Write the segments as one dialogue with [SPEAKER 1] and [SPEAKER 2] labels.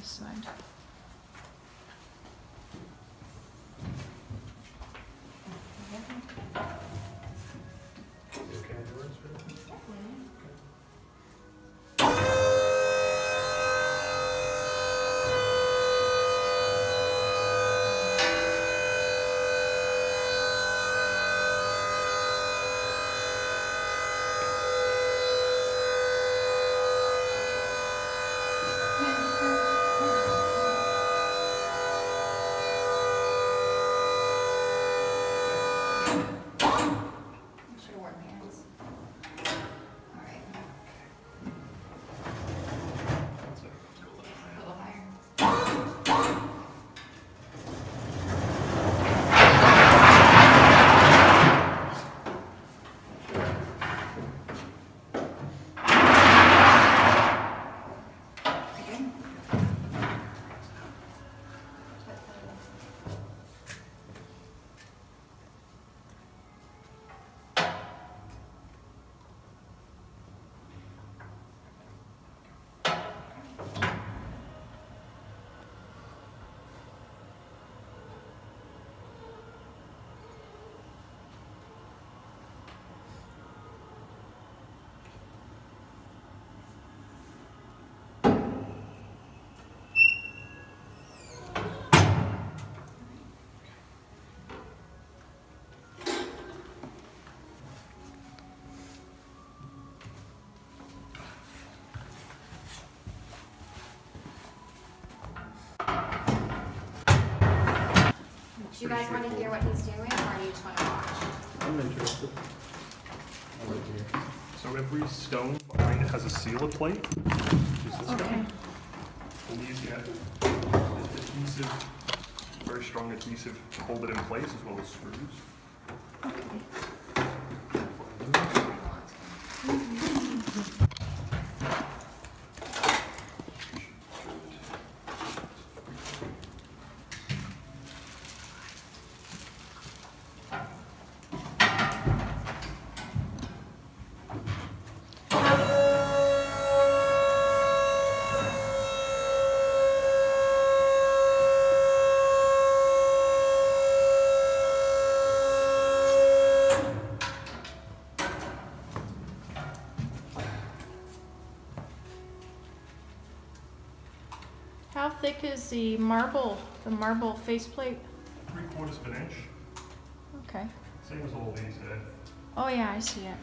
[SPEAKER 1] this side.
[SPEAKER 2] You
[SPEAKER 3] guys want to hear what he's doing, or do you just want to watch?
[SPEAKER 4] I'm interested. I like to hear.
[SPEAKER 2] So every stone behind it has a sealer plate, which is this
[SPEAKER 1] Okay.
[SPEAKER 2] guy. And these get adhesive, very strong adhesive to hold it in place as well as screws.
[SPEAKER 1] How thick is the marble, the marble faceplate?
[SPEAKER 2] Three quarters of an inch,
[SPEAKER 1] Okay.
[SPEAKER 2] same as all these here.
[SPEAKER 1] Oh, yeah, I see it.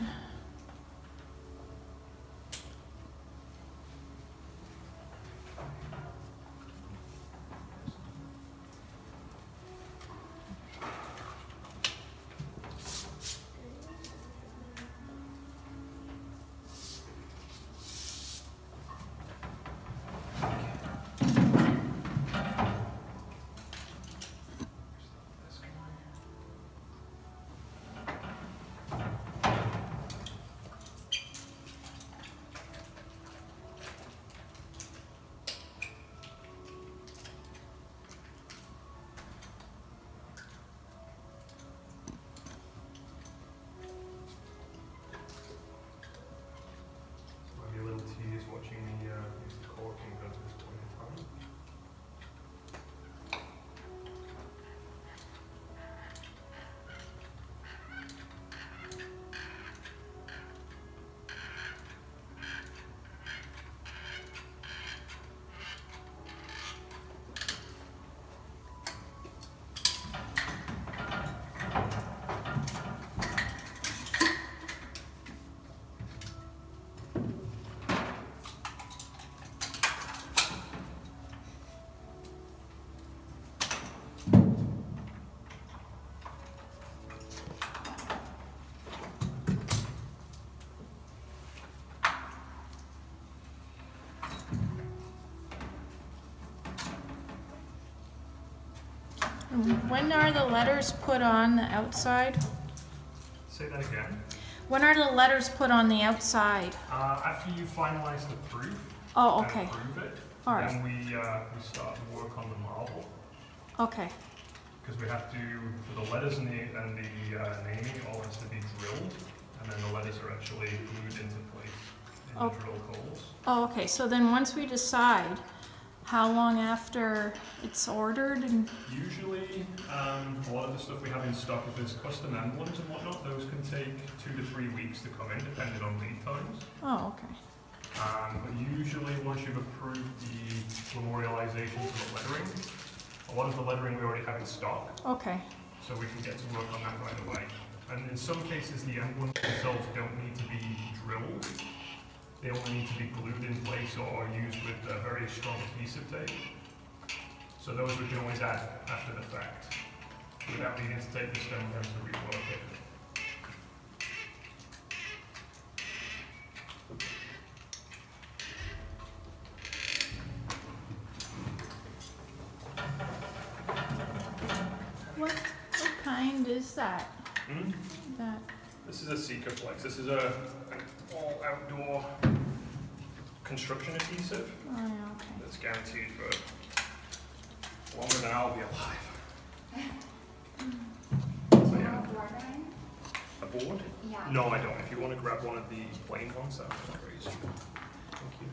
[SPEAKER 1] When are the letters put on the outside?
[SPEAKER 2] Say that again.
[SPEAKER 1] When are the letters put on the outside?
[SPEAKER 2] Uh, after you finalize the proof
[SPEAKER 1] Oh,
[SPEAKER 2] and
[SPEAKER 1] okay,
[SPEAKER 2] it,
[SPEAKER 1] all right,
[SPEAKER 2] then we, uh, we start to work on the marble.
[SPEAKER 1] okay,
[SPEAKER 2] Because we have to, for the letters and the, and the uh, naming, it all has to be drilled, and then the letters are actually glued into place in
[SPEAKER 1] Oh.
[SPEAKER 2] the drill holes.
[SPEAKER 1] oh, okay, so then once we decide how long after it's ordered and,
[SPEAKER 2] Usually, um, a lot of the stuff we have in stock, if there's custom emblems and whatnot, those can take two to three weeks to come in, depending on lead times.
[SPEAKER 1] oh, okay.
[SPEAKER 2] Um, but usually, once you've approved the memorialization to the lettering, a lot of the lettering we already have in stock,
[SPEAKER 1] Okay,
[SPEAKER 2] so we can get to work on that right away. And in some cases, the emblems themselves don't need to be drilled. They only need to be glued in place or used with a very strong adhesive tape. So those we can always add after the fact, without needing to take the stone down to rework it.
[SPEAKER 1] what, what kind is that?
[SPEAKER 2] Hmm?
[SPEAKER 1] That,
[SPEAKER 2] This is a Sikaflex. This is a an all outdoor construction adhesive
[SPEAKER 1] oh, okay.
[SPEAKER 2] that's guaranteed for longer than I'll be alive. So yeah,
[SPEAKER 3] a board
[SPEAKER 2] a board?
[SPEAKER 3] Yeah.
[SPEAKER 2] No, I don't. If you want to grab one of the plain ones, that would be great. Thank you.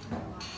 [SPEAKER 3] Thank you.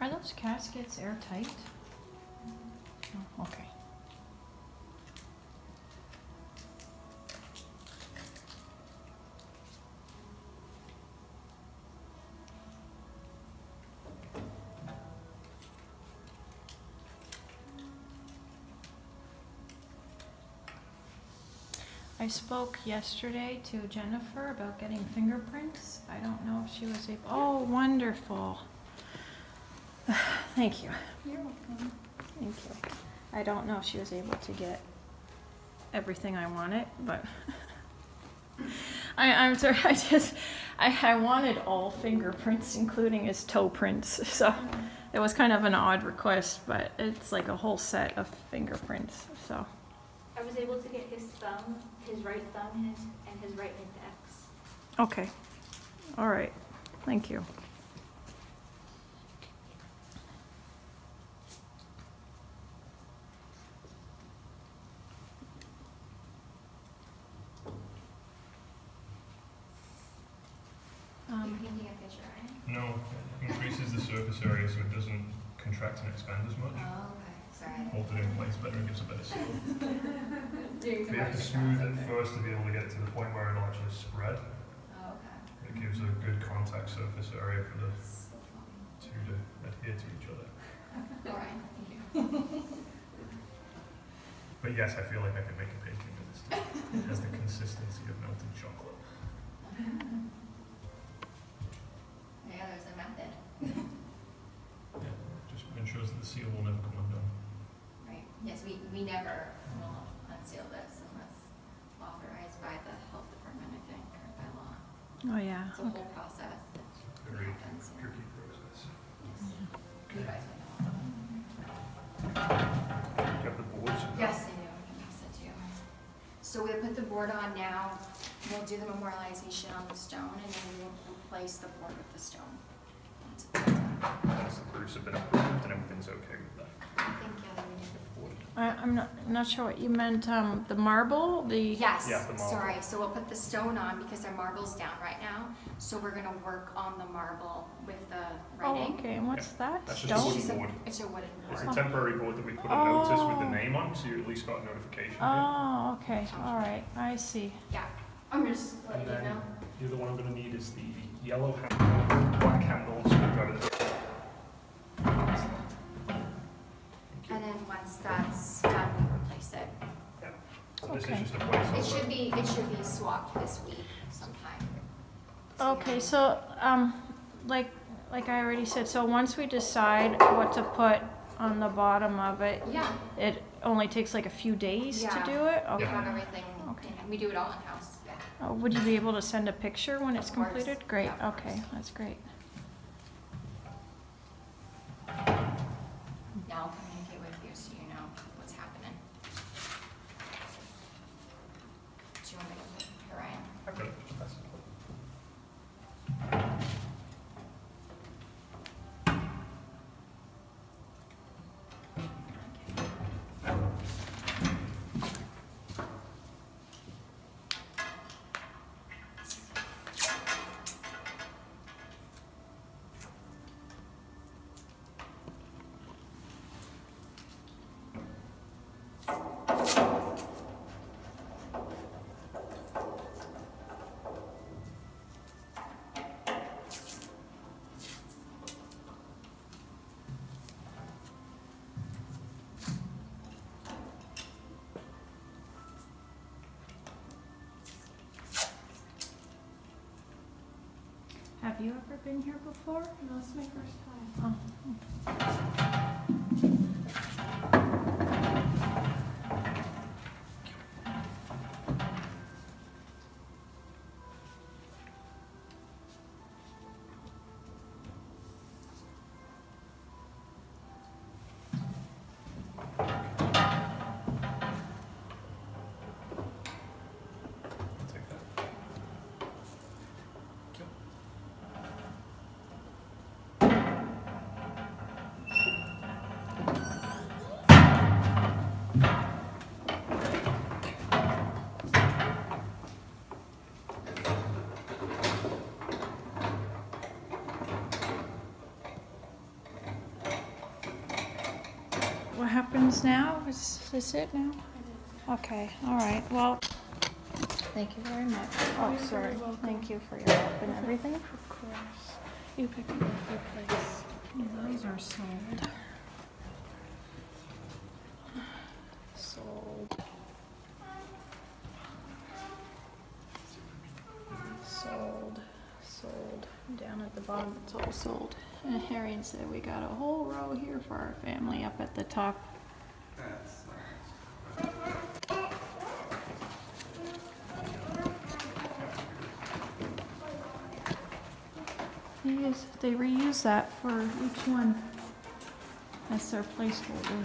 [SPEAKER 1] Are those caskets airtight? Oh, okay. I spoke yesterday to Jennifer about getting fingerprints. I don't know if she was able. Oh, wonderful. Thank you.
[SPEAKER 3] You're welcome.
[SPEAKER 1] Thank you. I don't know if she was able to get everything I wanted, but I, I'm sorry. I just I, I wanted all fingerprints, including his toe prints. So it was kind of an odd request, but it's like a whole set of fingerprints. So
[SPEAKER 5] I was able to get his thumb, his right thumb, his, and his right index.
[SPEAKER 1] okay, all right. Thank you.
[SPEAKER 3] You're
[SPEAKER 1] Um,
[SPEAKER 3] painting a picture, right?
[SPEAKER 2] No, it increases the surface area so it doesn't contract and expand as much.
[SPEAKER 3] Oh, okay, sorry.
[SPEAKER 2] Hold it in place better and gives a better seal. We have to smooth it first to be able to get to the point where it'll actually spread.
[SPEAKER 3] Oh, okay.
[SPEAKER 2] It gives a good contact surface area for the two to adhere to each other.
[SPEAKER 3] All right, thank you.
[SPEAKER 2] But yes, I feel like I could make a painting of this. It has the consistency of melted chocolate.
[SPEAKER 3] Yeah, there's a method.
[SPEAKER 2] Yeah, just ensures that the seal will never come
[SPEAKER 3] yes, we, we never will unseal this unless authorized by the health department, I think, or by law.
[SPEAKER 1] oh yeah.
[SPEAKER 3] It's a whole process that
[SPEAKER 2] Very
[SPEAKER 3] happens. yeah.
[SPEAKER 2] tricky process.
[SPEAKER 3] Yes. Mm-hmm. You guys would know.
[SPEAKER 2] You have the boards?
[SPEAKER 3] Yes, I do, yes, I do. So we'll put the board on now, we'll do the memorialization on the stone, and then we will replace the board with the stone. Once it's done.
[SPEAKER 2] Once the proofs have been approved and everything's okay with that.
[SPEAKER 3] I think, yeah, we did the
[SPEAKER 2] Board.
[SPEAKER 1] I, I'm not, not sure what you meant, um, the marble, the.
[SPEAKER 3] Yes,
[SPEAKER 2] Yeah, the marble.
[SPEAKER 3] sorry, so we'll put the stone on because our marble's down right now, so we're gonna work on the marble with the
[SPEAKER 1] Oh,
[SPEAKER 3] writing.
[SPEAKER 1] okay, and what's that?
[SPEAKER 2] That's just a
[SPEAKER 1] Stone?
[SPEAKER 2] wooden
[SPEAKER 3] It's a-
[SPEAKER 2] board.
[SPEAKER 3] It's a wooden
[SPEAKER 2] It's a temporary board that we put a notice with the
[SPEAKER 1] Oh.
[SPEAKER 2] name on, so you at least got a notification. yeah.
[SPEAKER 1] Oh, okay, all right, I see.
[SPEAKER 3] Yeah, I'm just letting
[SPEAKER 2] And
[SPEAKER 3] you
[SPEAKER 2] then
[SPEAKER 3] know.
[SPEAKER 2] the other one I'm gonna need is the yellow handle, black handle, screwdriver.
[SPEAKER 3] And
[SPEAKER 2] So this is
[SPEAKER 1] Okay.
[SPEAKER 2] just a placeholder.
[SPEAKER 3] It should be, it should be swapped this week sometime.
[SPEAKER 1] Okay, so, um, like, like I already said, so once we decide what to put on the bottom of it,
[SPEAKER 3] Yeah,
[SPEAKER 1] it only takes like a few days to
[SPEAKER 3] Yeah.
[SPEAKER 1] do it?
[SPEAKER 3] we
[SPEAKER 1] Okay.
[SPEAKER 3] have everything,
[SPEAKER 1] Okay.
[SPEAKER 3] in- we do it all in-house, yeah.
[SPEAKER 1] Uh, Would you be able to send a picture when it's
[SPEAKER 3] Of course.
[SPEAKER 1] completed? Great,
[SPEAKER 3] Yeah, of
[SPEAKER 1] okay,
[SPEAKER 3] course.
[SPEAKER 1] that's great.
[SPEAKER 3] Now
[SPEAKER 1] Have you ever been here before?
[SPEAKER 5] No, it's my first time.
[SPEAKER 1] Oh, happens now? Is this it now? Okay, all right, well, thank you very much. Oh, sorry, thank you for your help and everything.
[SPEAKER 6] Of course. You picked a good place.
[SPEAKER 1] Those are sold. Sold. Sold, sold. Down at the bottom, it's all sold. And Harriet said we got a whole row here for our family up at the top. They reuse that for each one. That's their placeholder.